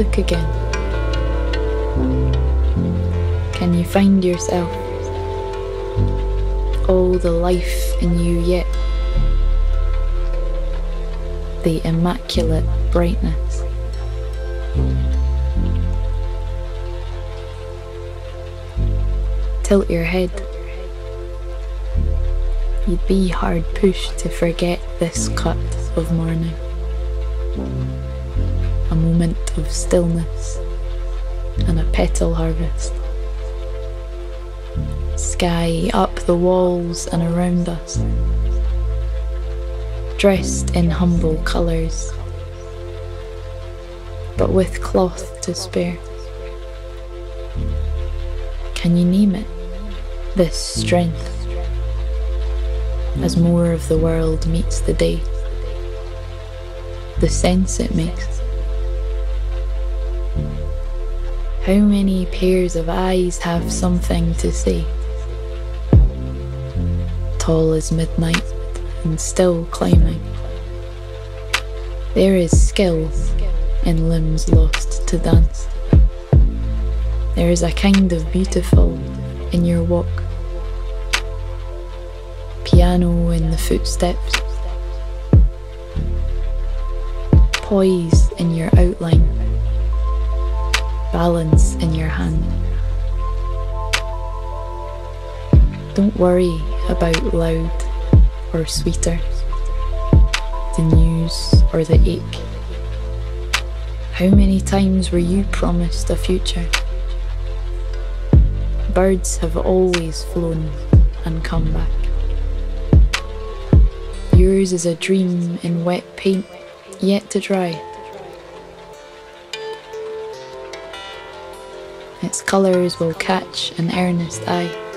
again? Can you find yourself? All the life in you yet? The immaculate brightness. Tilt your head. You'd be hard pushed to forget this cut of morning. Of stillness and a petal harvest. Sky up the walls and around us. Dressed in humble colours, but with cloth to spare. Can you name it? This strength as more of the world meets the day. The sense it makes. How many pairs of eyes have something to say? Tall as midnight and still climbing. There is skill in limbs lost to dance. There is a kind of beautiful in your walk piano in the footsteps, poise in your outline, balance in your hand. Don't worry about loud or sweeter, the news or the ache. How many times were you promised a future? Birds have always flown and come back. Yours is a dream in wet paint yet to dry. Its colours will catch an earnest eye.